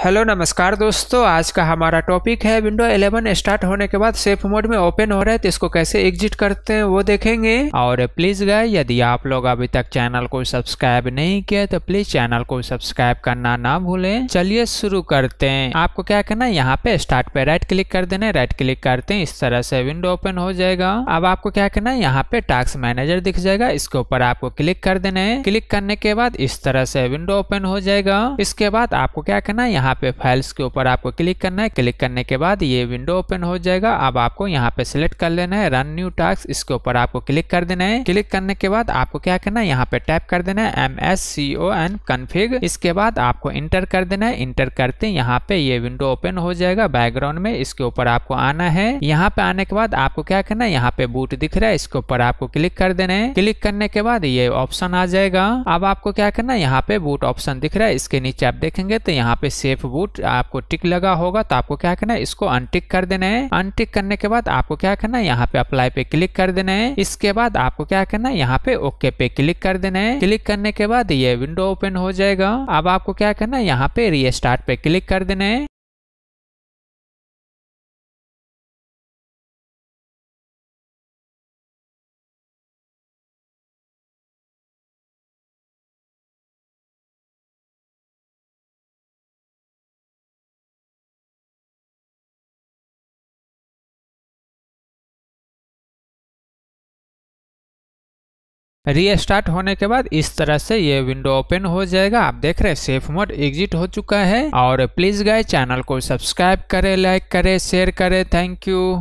Hello, नमस्कार दोस्तों। आज का हमारा टॉपिक है, विंडो 11 स्टार्ट होने के बाद सेफ़ मोड में ओपन हो रहा है तो इसको कैसे एग्जिट करते हैं वो देखेंगे। और प्लीज़ गाय यदि आप लोग अभी तक चैनल को सब्सक्राइब नहीं किया तो प्लीज़ चैनल को सब्सक्राइब करना ना भूलें। चलिए शुरू करते हैं। आपको क्या करना है, यहाँ पे स्टार्ट पे राइट क्लिक कर देना राइट क्लिक करते हैं, इस तरह से विंडो ओपन हो जाएगा। अब आपको क्या करना है, यहाँ पे टास्क मैनेजर दिख जाएगा। इसके ऊपर आपको क्लिक कर देना है। क्लिक करने के बाद इस तरह से विंडो ओपन हो जाएगा। इसके बाद आपको क्या करना है, यहाँ यहाँ पे फाइल्स के ऊपर आपको क्लिक करना है। क्लिक करने के बाद ये विंडो ओपन हो जाएगा। अब आपको यहाँ पे सिलेक्ट कर लेना है। Run new task. इसके ऊपर आपको क्लिक कर देना है। क्लिक करने के बाद आपको क्या करना है? यहाँ पे टाइप कर देना है M S C O N config इसके बाद आपको इंटर कर देना है। इंटर करते यहाँ पे ये विंडो ओपन हो जाएगा बैकग्राउंड में। इसके ऊपर आपको आना है। यहाँ पे आने के बाद आपको क्या करना है? यहाँ पे बूट दिख रहा है। इसके ऊपर आपको क्लिक कर देना है। क्लिक करने के बाद ये ऑप्शन आ जाएगा। अब आपको क्या करना है? यहाँ पे बूट ऑप्शन दिख रहा है। इसके नीचे आप देखेंगे तो यहाँ पे सेफ़ सेफ़ बूट आपको टिक लगा होगा तो आपको क्या करना है? इसको अनटिक कर देना है। अनटिक करने के बाद आपको क्या करना है? यहाँ पे अप्लाई पे क्लिक कर देना है। इसके बाद आपको क्या करना है? यहाँ पे ओके पे क्लिक कर देना है। क्लिक करने के बाद ये विंडो ओपन हो जाएगा। अब आपको क्या करना है? यहाँ पे रीस्टार्ट पे क्लिक कर देना है। रीस्टार्ट होने के बाद इस तरह से ये विंडो ओपन हो जाएगा। आप देख रहे हैं सेफ़ मोड एग्जिट हो चुका है। और प्लीज़ गाय चैनल को सब्सक्राइब करें लाइक करें शेयर करें। Thank you